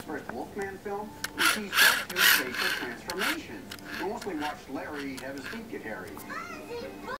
his first Wolfman film, he see out his facial transformation. We mostly watched Larry have his feet get hairy.